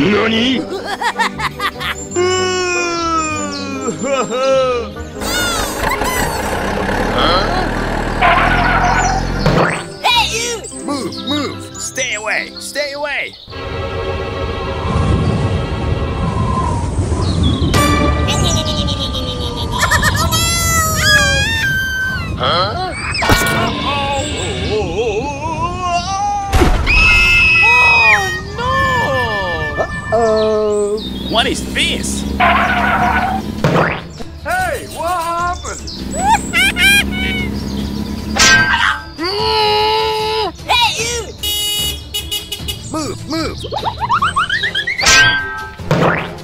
何？What is this? Hey, what happened? Hey, you! Move, move!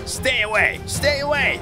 Stay away! Stay away!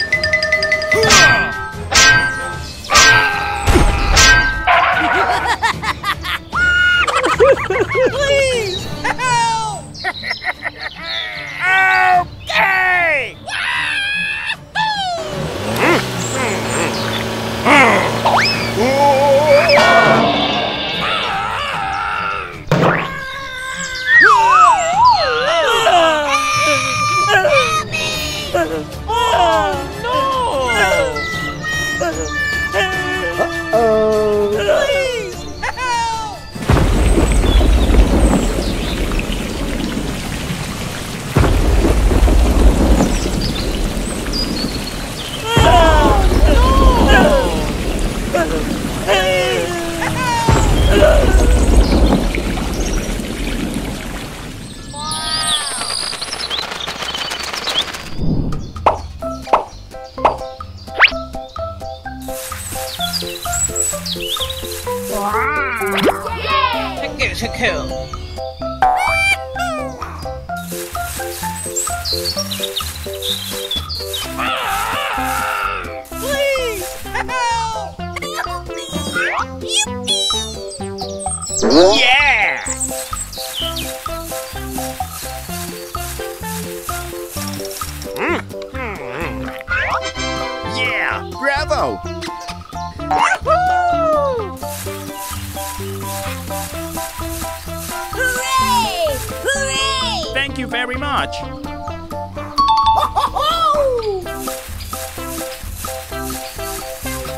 Please! Help! Yeah! Yeah! Bravo! Hooray! Hooray! Thank you very much!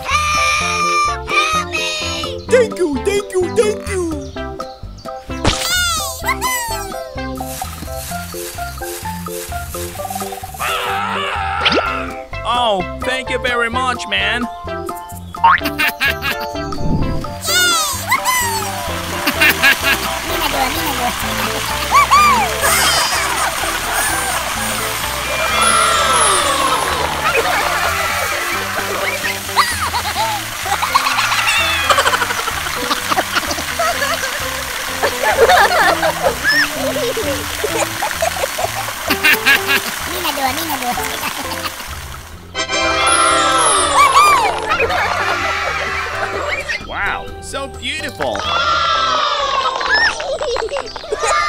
Help! Help me! Thank you, thank you, thank you! Oh, thank you very much, man! Wow, so beautiful. Não!